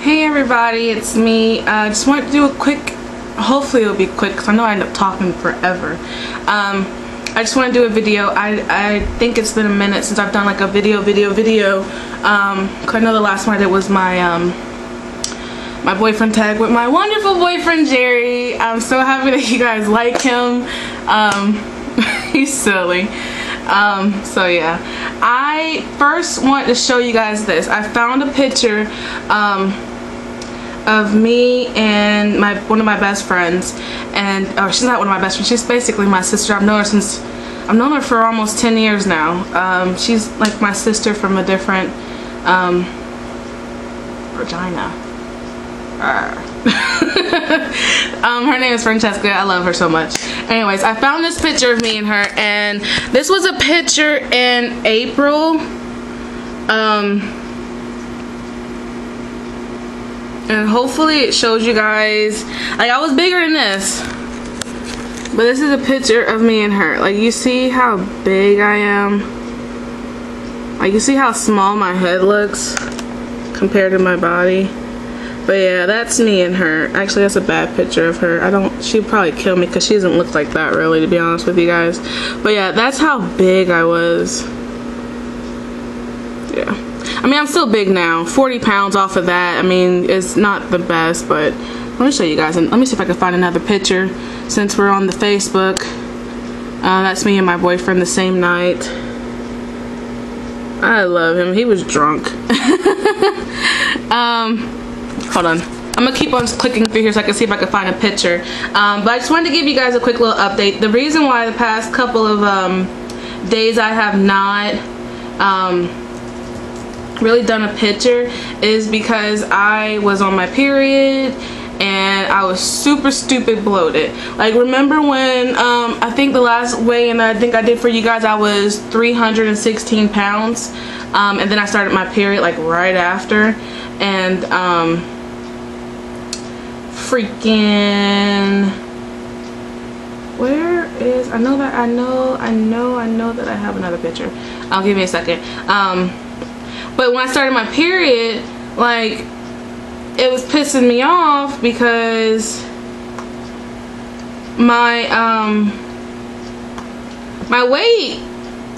Hey everybody, it's me. I uh, just wanted to do a quick, hopefully it'll be quick because I know I end up talking forever. Um, I just want to do a video. I, I think it's been a minute since I've done like a video, video, video. Um, cause I know the last one I did was my, um, my boyfriend tag with my wonderful boyfriend Jerry. I'm so happy that you guys like him. Um, he's silly. Um, so yeah, I first want to show you guys this. I found a picture um, of me and my one of my best friends, and oh, she's not one of my best friends. She's basically my sister. I've known her since I've known her for almost 10 years now. Um, she's like my sister from a different um, vagina. um, her name is Francesca. I love her so much. Anyways, I found this picture of me and her, and this was a picture in April. Um, and hopefully it shows you guys. Like I was bigger than this, but this is a picture of me and her. Like you see how big I am. Like you see how small my head looks compared to my body. But yeah, that's me and her. Actually, that's a bad picture of her. I don't, she'd probably kill me because she doesn't look like that really, to be honest with you guys. But yeah, that's how big I was. Yeah. I mean, I'm still big now. 40 pounds off of that. I mean, it's not the best, but let me show you guys. And let me see if I can find another picture since we're on the Facebook. Uh, that's me and my boyfriend the same night. I love him. He was drunk. um, hold on I'm gonna keep on clicking through here so I can see if I can find a picture um, but I just wanted to give you guys a quick little update the reason why the past couple of um, days I have not um, really done a picture is because I was on my period and I was super stupid bloated. Like remember when um, I think the last weigh-in I think I did for you guys I was 316 pounds um, and then I started my period like right after. And um, freaking where is I know that I know I know I know that I have another picture. I'll give me a second. Um but when I started my period like it was pissing me off because my um my weight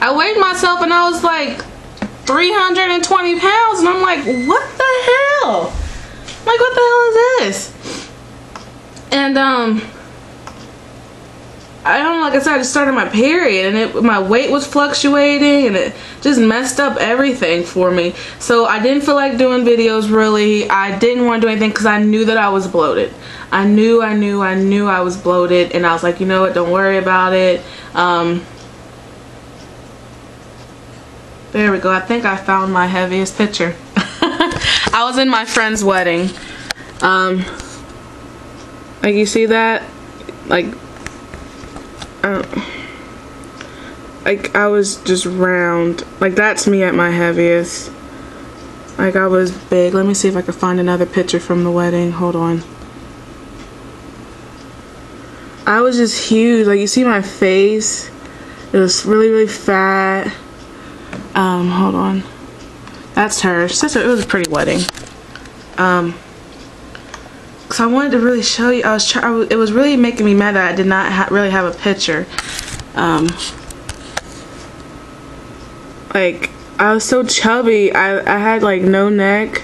I weighed myself and I was like 320 pounds and I'm like what the hell? Like what the hell is this? And um I don't know, like I said, I just started my period and it, my weight was fluctuating and it just messed up everything for me. So I didn't feel like doing videos really. I didn't want to do anything because I knew that I was bloated. I knew, I knew, I knew I was bloated and I was like, you know what, don't worry about it. Um, there we go. I think I found my heaviest picture. I was in my friend's wedding. Um, like you see that? Like, like I was just round. Like that's me at my heaviest. Like I was big. Let me see if I can find another picture from the wedding. Hold on. I was just huge. Like you see my face. It was really, really fat. Um, hold on. That's her. Such a, it was a pretty wedding. Um, so I wanted to really show you. I was trying. It was really making me mad that I did not ha really have a picture. Um, like I was so chubby. I I had like no neck,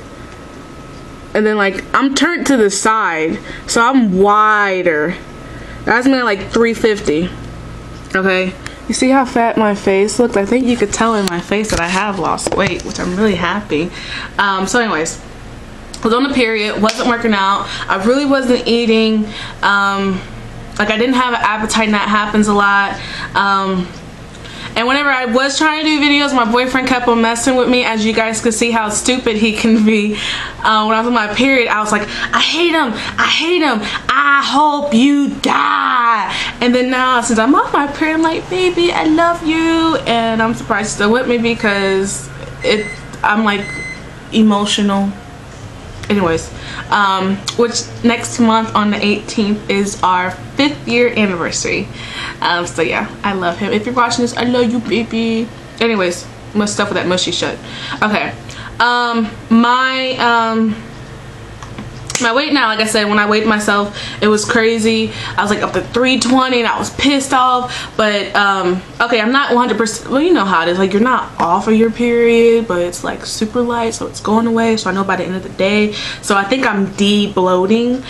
and then like I'm turned to the side, so I'm wider. That's me like 350. Okay. You see how fat my face looked? I think you could tell in my face that I have lost weight, which I'm really happy. Um, so anyways, was on the period, wasn't working out. I really wasn't eating. Um, like I didn't have an appetite and that happens a lot. Um, and whenever I was trying to do videos, my boyfriend kept on messing with me. As you guys could see how stupid he can be. Uh, when I was on my period, I was like, I hate him. I hate him. I hope you die. And then now, since I'm off my period, I'm like, baby, I love you. And I'm surprised still with me because it. I'm like emotional anyways um, which next month on the 18th is our fifth year anniversary. Um, so yeah I love him. If you're watching this I love you baby. Anyways must stuff with that mushy shut okay. Um, my um, my weight now, like I said, when I weighed myself, it was crazy. I was like up to 320 and I was pissed off. But, um, okay, I'm not 100%, well, you know how it is. Like, you're not off of your period, but it's like super light, so it's going away. So I know by the end of the day. So I think I'm de-bloating.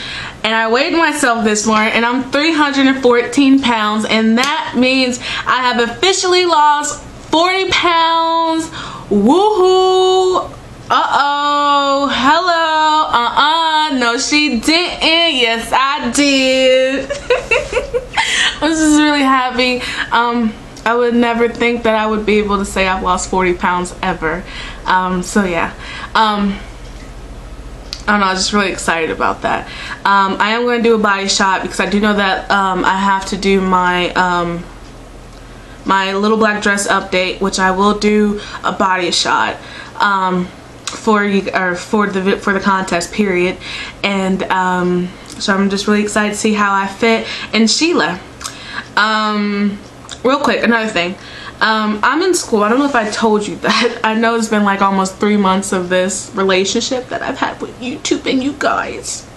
And I weighed myself this morning and I'm 314 pounds. And that means I have officially lost 40 pounds. Woohoo! Uh-oh. Hello. Uh-uh. No, she didn't. Yes, I did. I was just really happy. Um, I would never think that I would be able to say I've lost 40 pounds ever. Um, so yeah. Um, I don't know, I was just really excited about that. Um, I am going to do a body shot because I do know that um, I have to do my um, my little black dress update, which I will do a body shot. For you or for the for the contest period. And um, so I'm just really excited to see how I fit. And Sheila um, real quick another thing. Um, I'm in school. I don't know if I told you that. I know it's been like almost three months of this relationship that I've had with YouTube and you guys.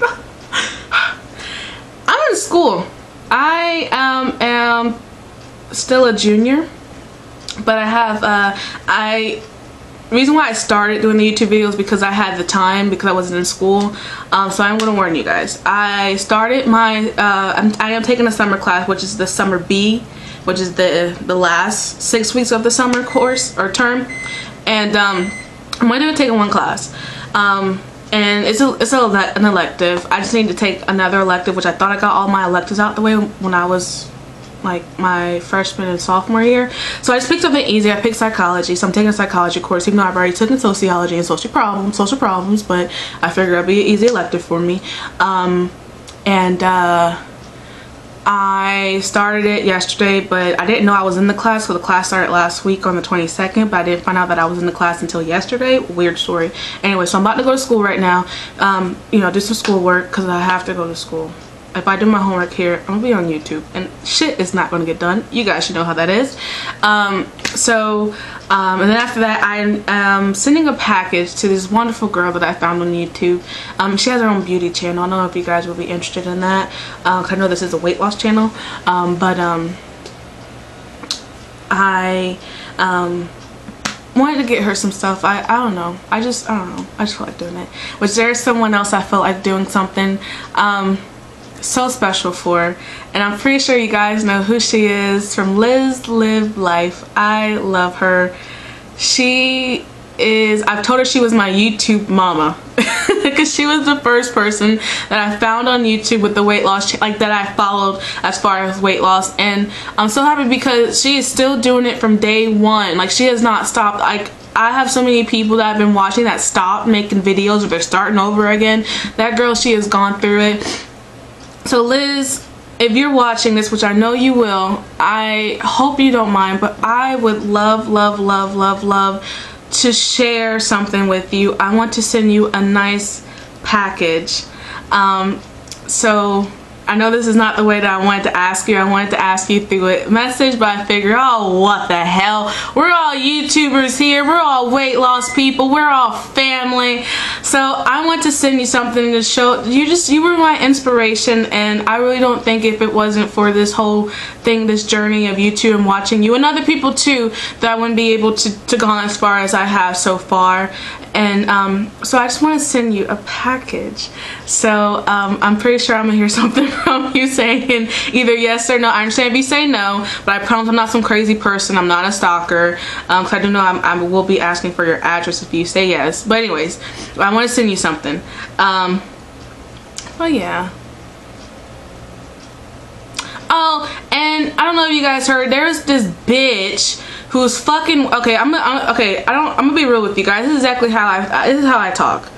I'm in school. I um, am still a junior but I have uh, I reason why I started doing the YouTube videos because I had the time because I wasn't in school. Um, so I'm going to warn you guys. I started my, uh, I'm, I am taking a summer class, which is the summer B, which is the, the last six weeks of the summer course or term. And um, I'm going to take one class. Um, and it's a, it's a, an elective. I just need to take another elective, which I thought I got all my electives out the way when I was like my freshman and sophomore year. So I just picked something easy. I picked psychology. So I'm taking a psychology course, even though I've already taken sociology and social problems, social problems, but I figured it'd be an easy elective for me. Um, and uh, I started it yesterday, but I didn't know I was in the class because the class started last week on the 22nd, but I didn't find out that I was in the class until yesterday. Weird story. Anyway, so I'm about to go to school right now, um, you know, do some schoolwork because I have to go to school if I do my homework here, I'm gonna be on YouTube and shit is not gonna get done. You guys should know how that is. Um, so, um, and then after that, I am sending a package to this wonderful girl that I found on YouTube. Um, she has her own beauty channel. I don't know if you guys will be interested in that. Uh, I know this is a weight loss channel, um, but um, I um, wanted to get her some stuff. I, I don't know. I just, I don't know. I just feel like doing it. Was there someone else I felt like doing something? So special for. And I'm pretty sure you guys know who she is from Liz Live Life. I love her. She is I've told her she was my YouTube mama. Because she was the first person that I found on YouTube with the weight loss like that I followed as far as weight loss. And I'm so happy because she is still doing it from day one. Like she has not stopped. Like I have so many people that I've been watching that stopped making videos or they're starting over again. That girl she has gone through it so Liz, if you're watching this, which I know you will, I hope you don't mind, but I would love, love, love, love, love to share something with you. I want to send you a nice package. Um, so I know this is not the way that I wanted to ask you. I wanted to ask you through a message, but I figured, oh, what the hell? We're all YouTubers here. We're all weight loss people. We're all family. So I want to send you something to show you just, you were my inspiration. And I really don't think if it wasn't for this whole thing, this journey of YouTube and watching you and other people too, that I wouldn't be able to, to go on as far as I have so far and um, so I just want to send you a package. So um, I'm pretty sure I'm gonna hear something from you saying either yes or no. I understand if you say no but I promise I'm not some crazy person. I'm not a stalker because um, I do know I'm, I will be asking for your address if you say yes. But anyways I want to send you something. Um, oh yeah. Oh and I don't know if you guys heard there's this bitch who's fucking okay I'm, I'm, okay I don't I'm gonna be real with you guys. This is exactly how I uh, this is how I talk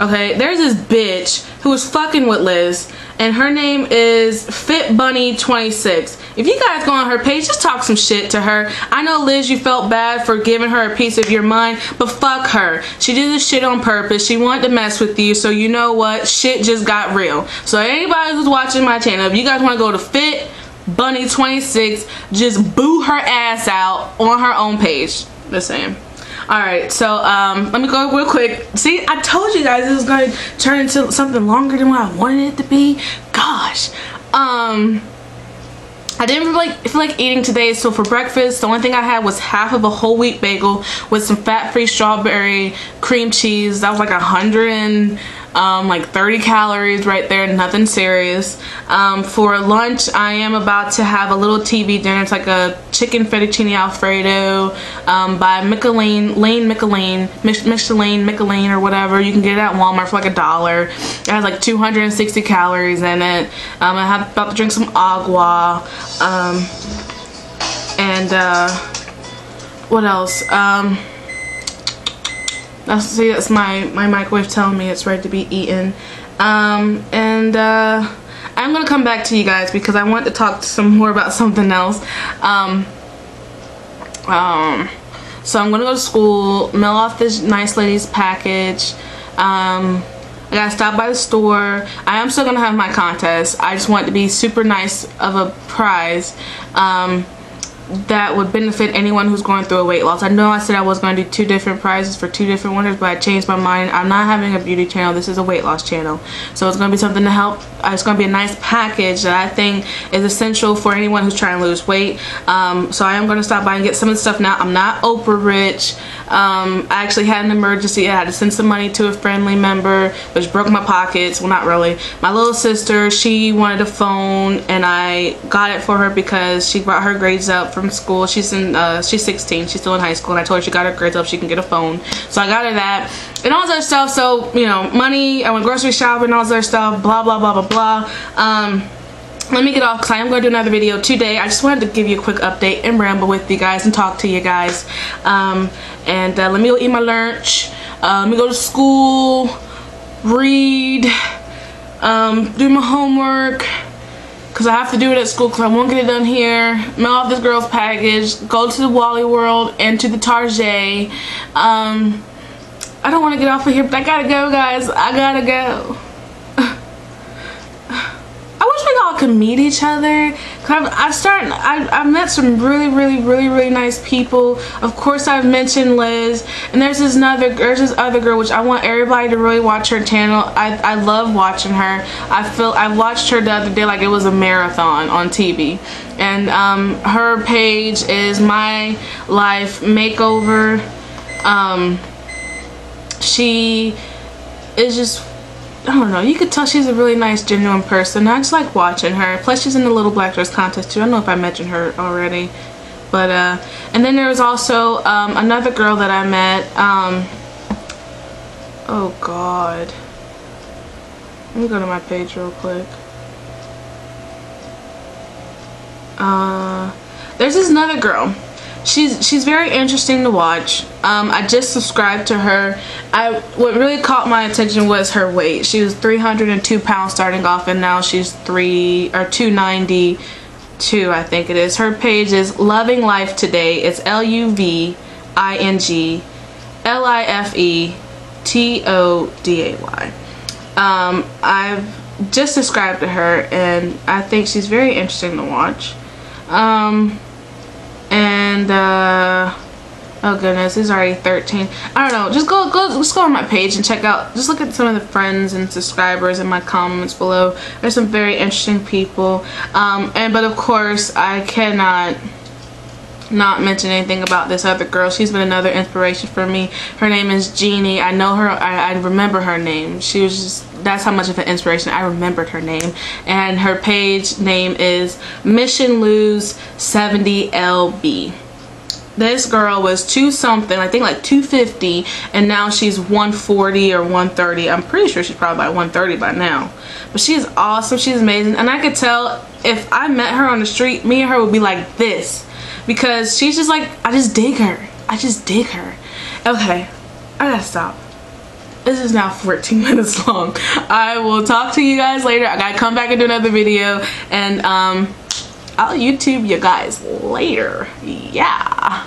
okay? There's this bitch who was fucking with Liz and her name is Fit Bunny 26 if you guys go on her page just talk some shit to her. I know Liz you felt bad for giving her a piece of your mind but fuck her. She did this shit on purpose. She wanted to mess with you so you know what? Shit just got real. So anybody who's watching my channel if you guys want to go to Fit Bunny26 just boo her ass out on her own page. The same. All right, so um, let me go real quick. See, I told you guys this was going to turn into something longer than what I wanted it to be. Gosh. Um, I didn't like, feel like eating today, so for breakfast, the only thing I had was half of a whole wheat bagel with some fat-free strawberry cream cheese. That was like a hundred and um, like 30 calories right there, nothing serious. Um, for lunch, I am about to have a little TV dinner. It's like a chicken fettuccine alfredo um, by Michelin, Lane Michelin, Michelin, Michelin or whatever. You can get it at Walmart for like a dollar. It has like 260 calories in it. Um, I have about to drink some agua. Um, and uh, what else? That's see that's my my microwave telling me it's ready to be eaten um, and uh, I'm gonna come back to you guys because I want to talk some more about something else um, um, so I'm gonna go to school mail off this nice lady's package um, I gotta stop by the store. I am still gonna have my contest. I just want to be super nice of a prize. Um, that would benefit anyone who's going through a weight loss. I know I said I was going to do two different prizes for two different winners, but I changed my mind. I'm not having a beauty channel. This is a weight loss channel. So it's going to be something to help. Uh, it's going to be a nice package that I think is essential for anyone who's trying to lose weight. Um, so I am going to stop by and get some of the stuff now. I'm not Oprah rich. Um, I actually had an emergency. I had to send some money to a friendly member, which broke my pockets. Well, not really. My little sister, she wanted a phone, and I got it for her because she brought her grades up from school. She's in, uh, she's 16. She's still in high school, and I told her she got her grades up, she can get a phone. So I got her that, and all this other stuff. So you know, money. I went grocery shopping, all this other stuff. Blah blah blah blah blah. Um, let me get off because I am going to do another video today. I just wanted to give you a quick update and ramble with you guys and talk to you guys. Um, and uh, let me go eat my lunch. Uh, let me go to school, read, um, do my homework because I have to do it at school because I won't get it done here. Mail off this girl's package, go to the Wally World and to the Target. Um, I don't want to get off of here, but I gotta go, guys. I gotta go. Could meet each other. I've, I've started, I, I've met some really, really, really, really nice people. Of course, I've mentioned Liz, and there's this other, there's this other girl, which I want everybody to really watch her channel. I, I love watching her. I feel, I watched her the other day like it was a marathon on TV. And um, her page is My Life Makeover. Um, she is just I don't know. You could tell she's a really nice, genuine person. I just like watching her. Plus, she's in the Little Black Dress contest too. I don't know if I mentioned her already, but uh, and then there was also um, another girl that I met. Um, oh God. Let me go to my page real quick. Uh, there's this another girl she's she's very interesting to watch. Um, I just subscribed to her. I what really caught my attention was her weight. She was 302 pounds starting off, and now she's three or 292, I think it is. Her page is Loving Life Today. It's L U V I N G L I F E T O D A Y. Um, I've just subscribed to her, and I think she's very interesting to watch. Um, and uh oh goodness it's already 13 i don't know just go go just go on my page and check out just look at some of the friends and subscribers in my comments below. There's some very interesting people. Um and but of course i cannot not mention anything about this other girl. She's been another inspiration for me. Her name is Jeannie. I know her I, I remember her name. She was just that's how much of an inspiration. I remembered her name. And her page name is Mission Lose 70 LB this girl was two something I think like 250 and now she's 140 or 130 I'm pretty sure she's probably like 130 by now. But she's awesome. She's amazing. And I could tell if I met her on the street me and her would be like this. Because she's just like I just dig her. I just dig her. Okay. I gotta stop. This is now 14 minutes long. I will talk to you guys later. I gotta come back and do another video. And um I'll YouTube you guys later. Yeah